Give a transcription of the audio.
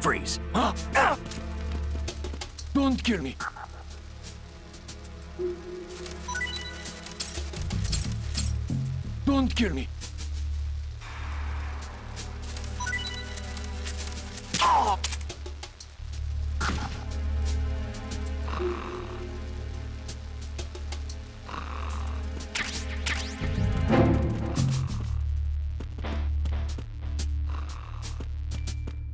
Freeze. Huh? Ah! Don't kill me. Don't kill me. Ah!